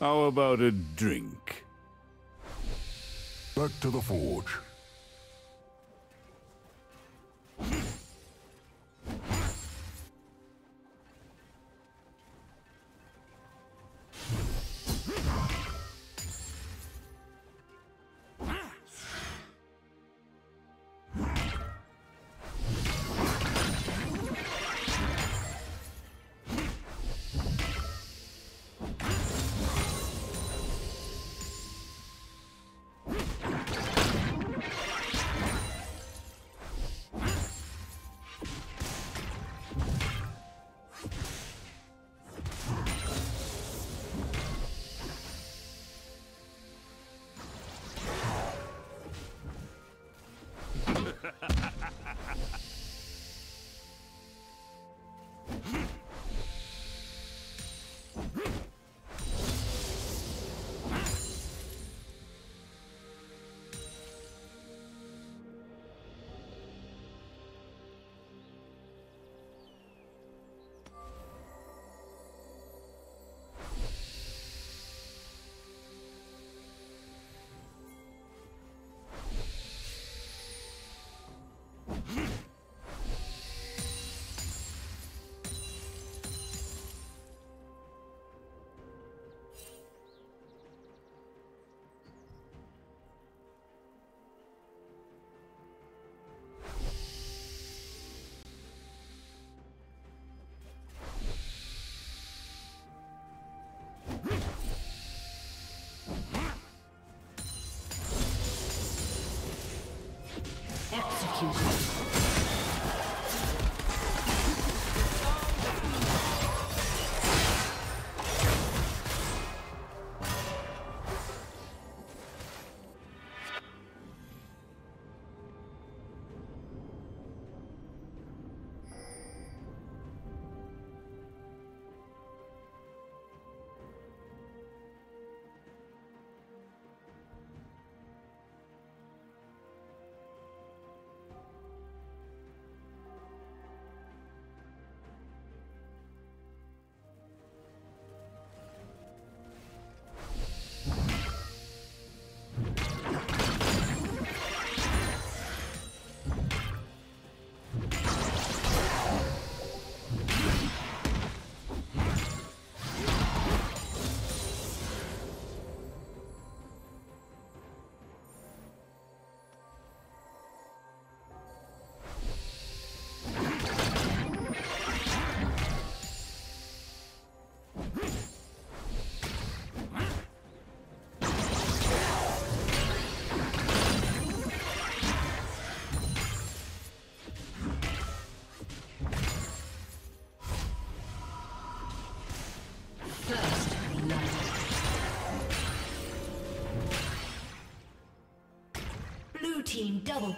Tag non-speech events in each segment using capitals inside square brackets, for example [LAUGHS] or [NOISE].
How about a drink? Back to the forge. Executed.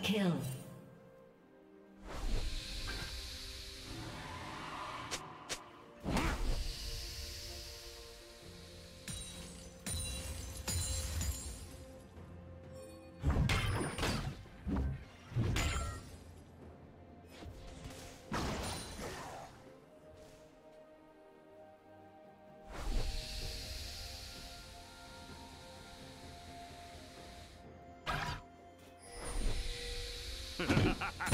Kill. ha [LAUGHS] ha!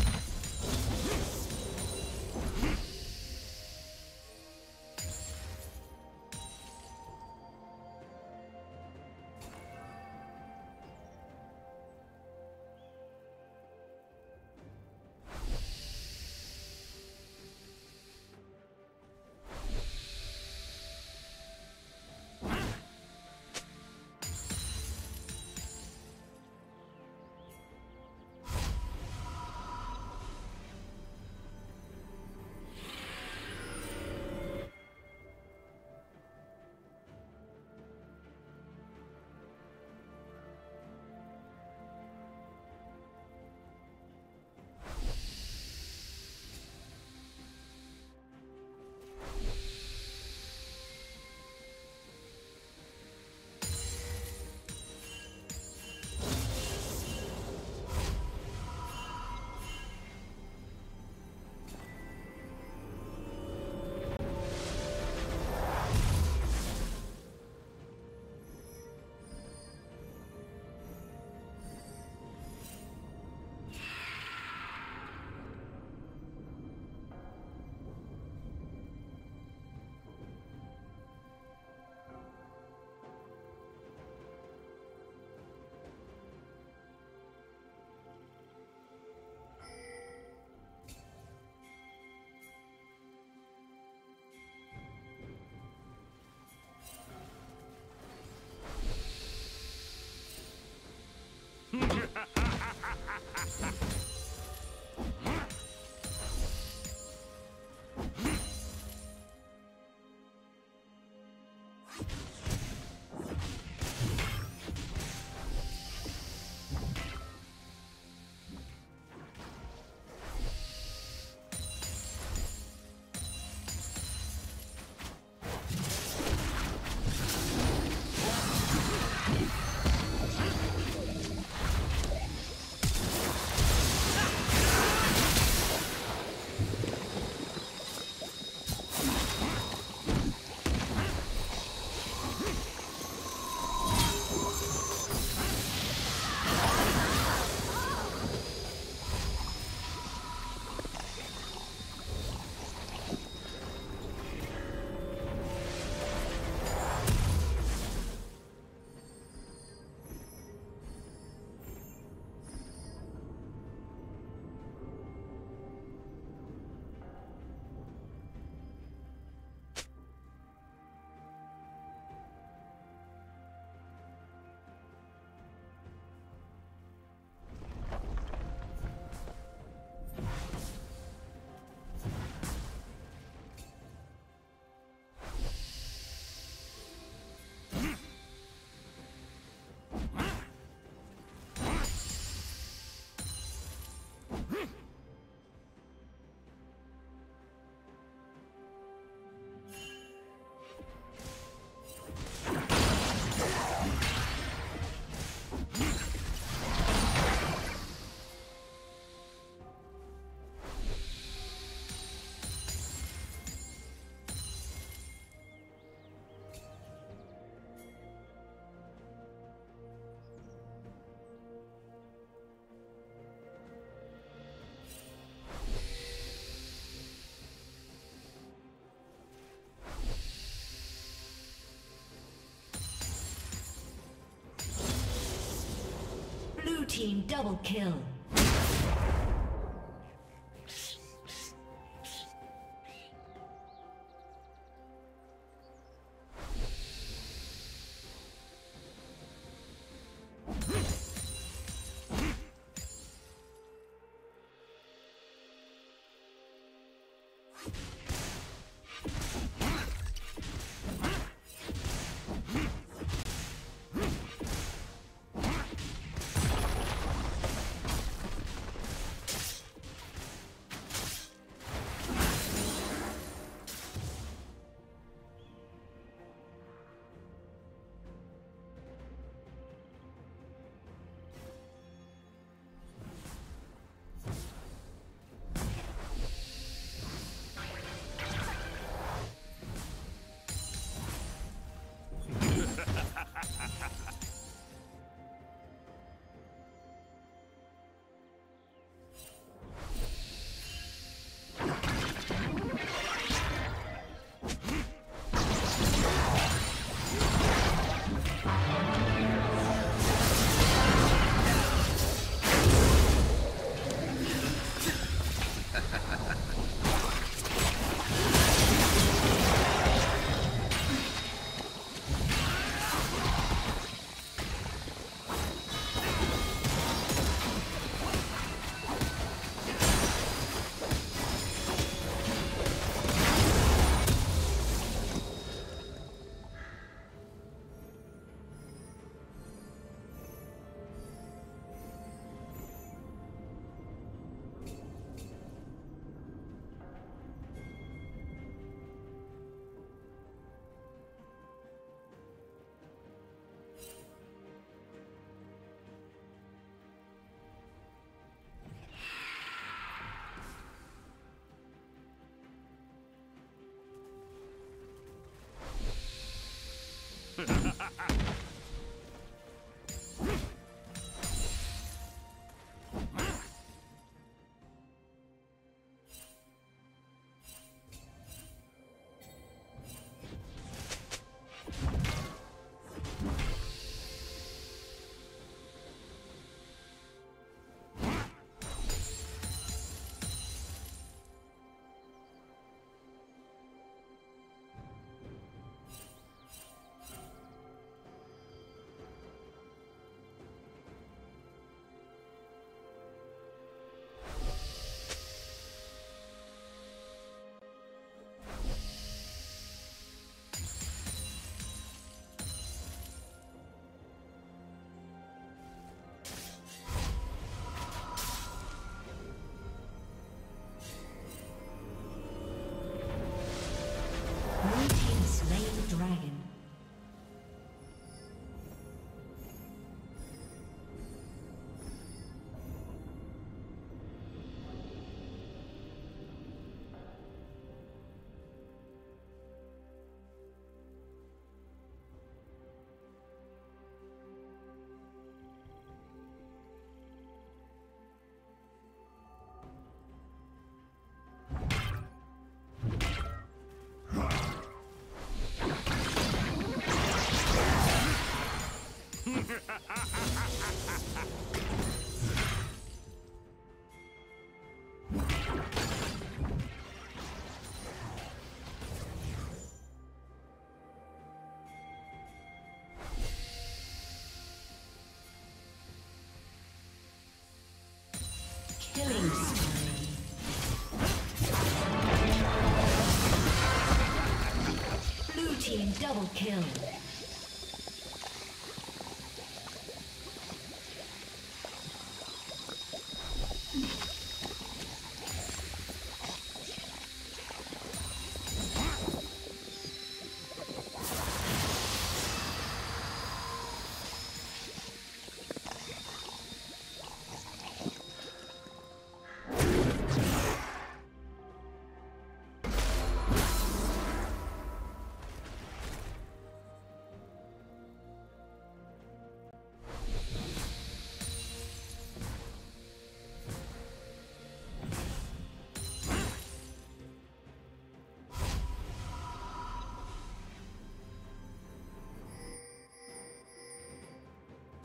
Team double kill. Double kill.